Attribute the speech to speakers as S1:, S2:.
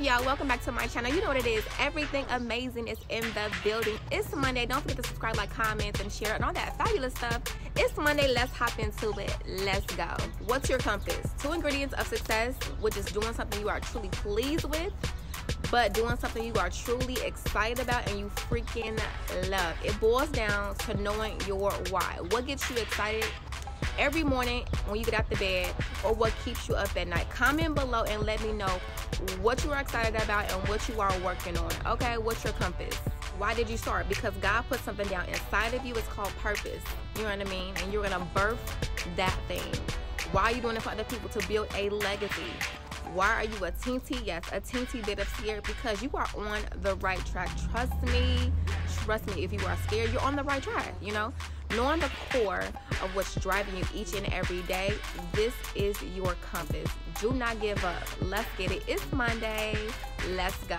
S1: y'all? Welcome back to my channel. You know what it is. Everything Amazyng is in the building. It's monday. Don't forget to subscribe like comment and share and all that fabulous stuff. It's monday. Let's hop into it. Let's go. What's your compass? Two ingredients of success which is doing something you are truly pleased with but doing something you are truly excited about and you freaking love. It boils down to knowing your why. What gets you excited every morning when you get out the bed or what keeps you up at night. Comment below and let me know what you are excited about and what you are working on. Okay, what's your compass? Why did you start? Because God put something down inside of you. It's called purpose. You know what I mean? And you're gonna birth that thing. Why are you doing it for other people? To build a legacy. Why are you a teensy? Yes, a teensy bit of scared because you are on the right track. Trust me, trust me. If you are scared, you're on the right track. You know, knowing the core of what's driving you each and every day, this is your compass. Do not give up. Let's get it. It's Monday. Let's go.